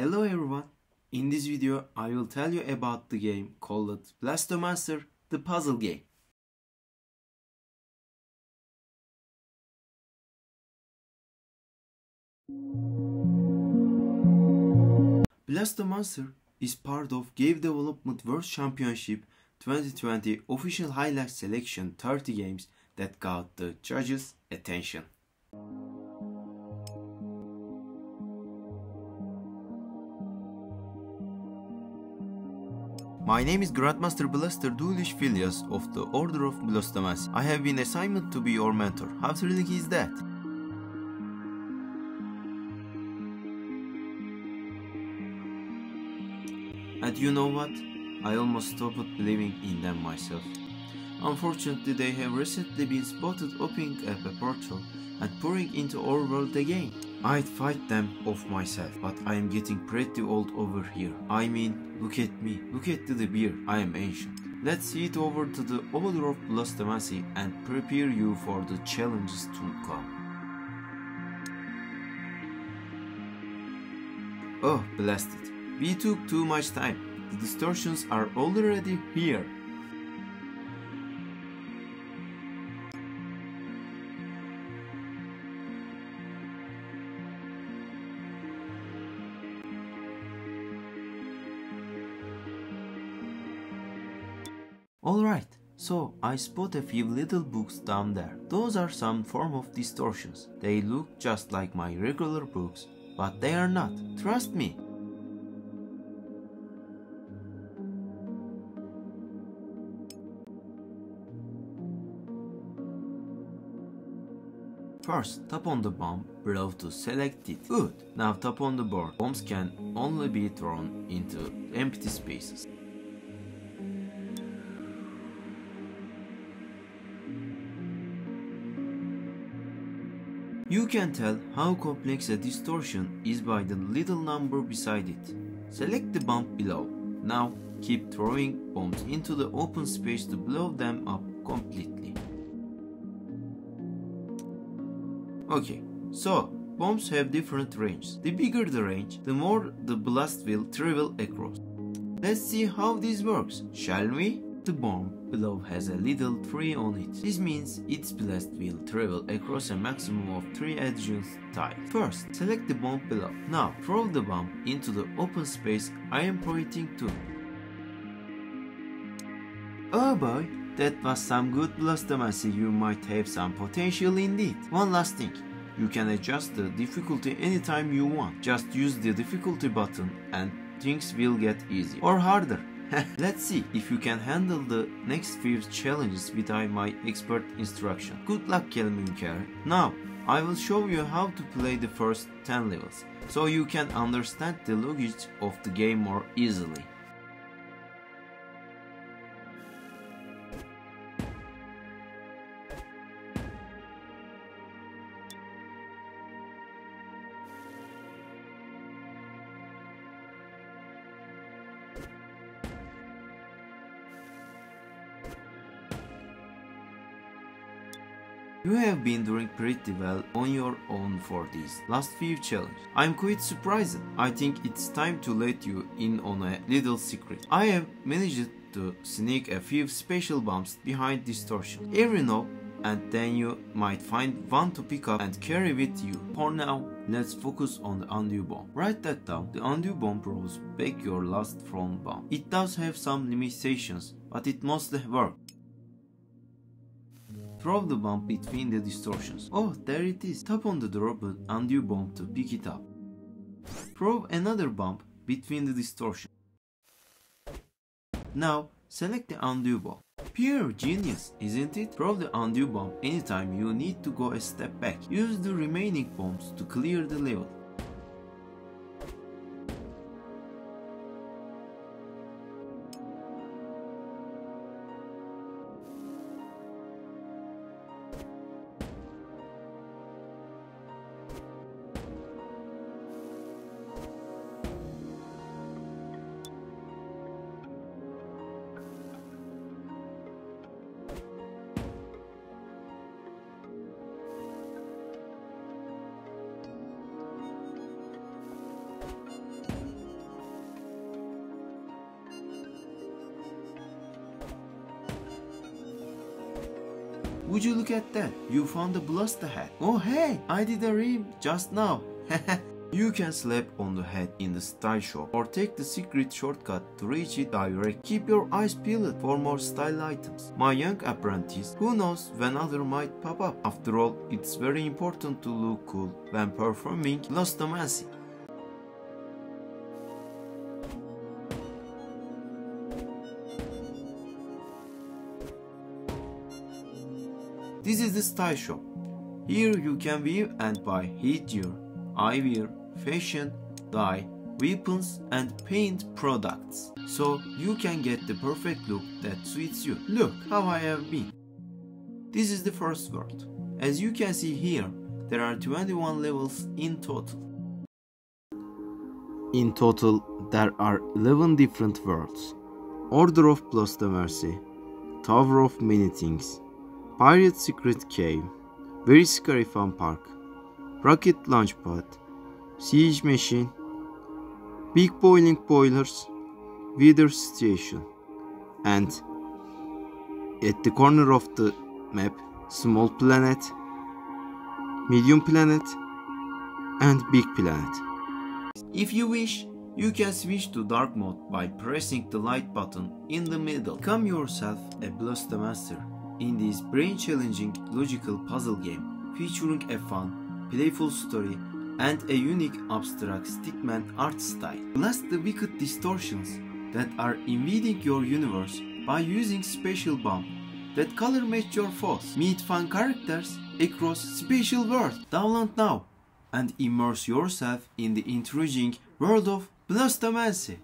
Hello everyone. In this video I will tell you about the game called Blastomancer the puzzle game. Blastomancer is part of Game Development World Championship 2020 official highlight selection 30 games that got the judges' attention. My name is Grandmaster Blaster Doolius Fillias of the Order of Blastomancy. I have been assigned to be your mentor. How thrilling is that? And you know what? I almost stopped believing in them myself. Unfortunately, they have recently been spotted opening up a portal and pouring into our world again. I'd fight them off myself, but I am getting pretty old over here. I mean, look at me, look at the beard, I am ancient. Let's head over to the Order of Blastomancy and prepare you for the challenges to come. Oh, blasted. We took too much time. The distortions are already here. Alright, so I spot a few little books down there. Those are some form of distortions. They look just like my regular books, but they are not. Trust me. First, tap on the bomb below to select it. Good. Now tap on the board. Bombs can only be thrown into empty spaces. You can tell how complex a distortion is by the little number beside it. Select the bomb below. Now keep throwing bombs into the open space to blow them up completely. Okay, so bombs have different ranges. The bigger the range, the more the blast will travel across. Let's see how this works, shall we? The bomb below has a little tree on it. This means its blast will travel across a maximum of 3 edges tiles. First, select the bomb below. Now, throw the bomb into the open space I am pointing to. Oh boy, that was some good blastomancy. You might have some potential indeed. One last thing. You can adjust the difficulty anytime you want. Just use the difficulty button and things will get easier or harder. Let's see if you can handle the next few challenges without my expert instruction. Good luck Kelminkar. Now, I will show you how to play the first 10 levels, so you can understand the logic of the game more easily. You have been doing pretty well on your own for these last few challenges. I'm quite surprised. I think it's time to let you in on a little secret. I have managed to sneak a few special bombs behind distortion. Every now and then you might find one to pick up and carry with you. For now, let's focus on the undo bomb. Write that down. The undo bomb rolls back your last thrown bomb. It does have some limitations, but it mostly works. Throw the bomb between the distortions. Oh, there it is. Tap on the drop undo bomb to pick it up. Throw another bomb between the distortions. Now, select the undo bomb. Pure genius, isn't it? Throw the undo bomb anytime you need to go a step back. Use the remaining bombs to clear the level. Would you look at that? You found the Blaster hat. Oh hey, I did a rhyme just now. You can slap on the head in the style shop or take the secret shortcut to reach it direct. Keep your eyes peeled for more style items. My young apprentice, who knows when other might pop up. After all, it's very important to look cool when performing Blastomancy. This is the style shop. Here you can view and buy headgear, eyewear, fashion, dye, weapons and paint products. So you can get the perfect look that suits you. Look how I have been. This is the first world. As you can see here, there are 21 levels in total. In total, there are 11 different worlds. Order of Blastomancy, Tower of Many Things, Pirate Secret Cave, Very Scary Fun Park, Rocket launch Launchpad, Siege Machine, Big Boiling Boilers, Weather Station, and at the corner of the map, Small Planet, Medium Planet, and Big Planet. If you wish, you can switch to dark mode by pressing the light button in the middle. Become yourself a Blastomancer in this brain-challenging logical puzzle game featuring a fun, playful story and a unique abstract stickman art style. Blast the wicked distortions that are invading your universe by using special bomb that color match your foes. Meet fun characters across special worlds. Download now and immerse yourself in the intriguing world of Blastomancy.